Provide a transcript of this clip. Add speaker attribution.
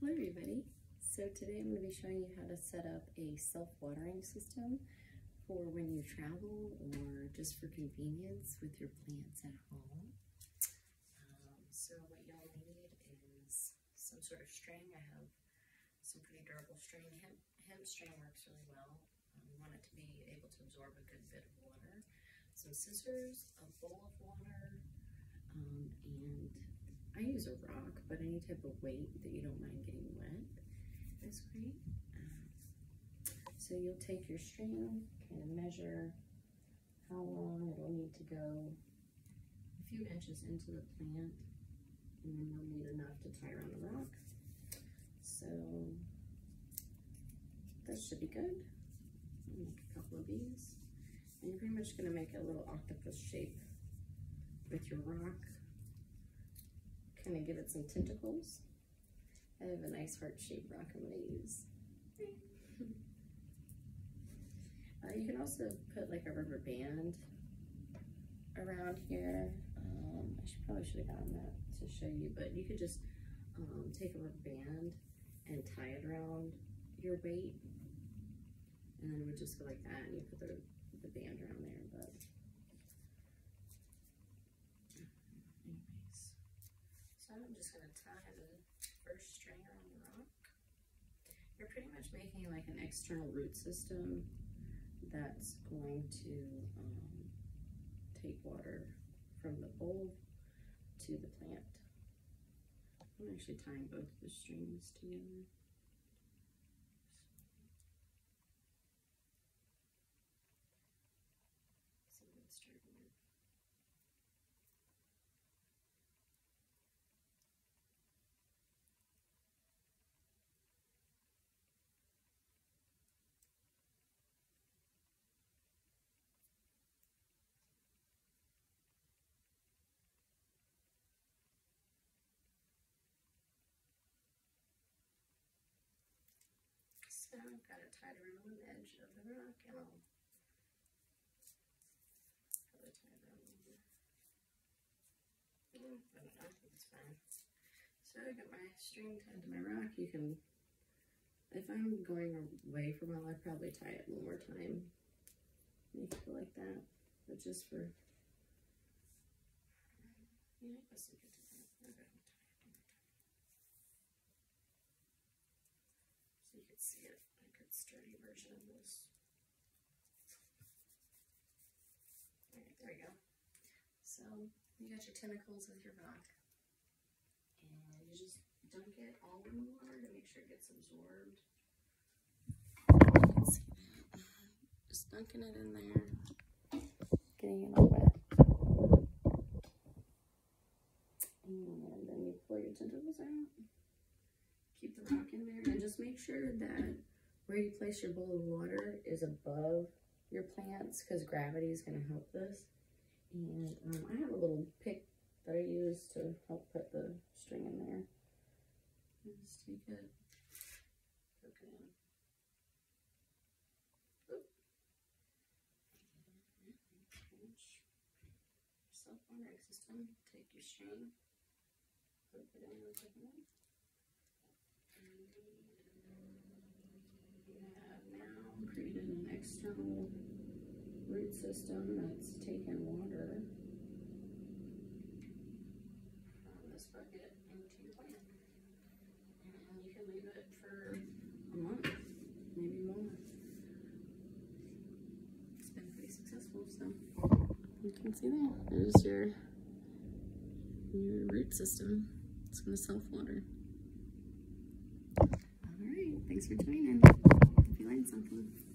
Speaker 1: Hello everybody. So today I'm going to be showing you how to set up a self-watering system for when you travel or just for convenience with your plants at home. Um, so what you'll need is some sort of string. I have some pretty durable string. Hemp, hemp string works really well. Um, you want it to be able to absorb a good bit of water. Some scissors, a bowl of water, um, and I use a rock, but any type of weight that you don't mind getting wet is great. Um, so you'll take your string, kind of measure how long it'll need to go a few inches into the plant, and then you'll need enough to tie around the rock. So that should be good. Make a couple of these. And you're pretty much gonna make a little octopus shape with your rock kind of give it some tentacles. I have a nice heart-shaped rock I'm going to use. uh, you can also put like a rubber band around here. Um, I should probably should have gotten that to show you, but you could just um, take a rubber band and tie it around your weight, and then it would just go like that, and you put the, the band around there. But So I'm just going to tie the first string around the rock. You're pretty much making like an external root system that's going to um, take water from the bulb to the plant. I'm actually tying both of the strings together. So I've got it tied around one edge of the rock and I'll probably tie it around I don't know, it's fine. So I got my string tied to my rock. You can, if I'm going away from it, I'll probably tie it one more time. Make it like that, but just for, yeah, I guess we could do that. Okay. So you can see it, version of this. Alright, there we go. So you got your tentacles with your rock. And you just dunk it all in the water to make sure it gets absorbed. Just dunking it in there. Getting it all wet. And then you pull your tentacles out keep the rock in there and just make sure that where you place your bowl of water is above your plants because gravity is going to help this. And um, I have a little pick that I use to help put the string in there. Take it. Take your string, it in the external root system that's taken water from this bucket into your plant. And you can leave it for a month, maybe more. It's been pretty successful, so you can see there. There's your, your root system. It's going to self-water. All right, thanks for joining. Something.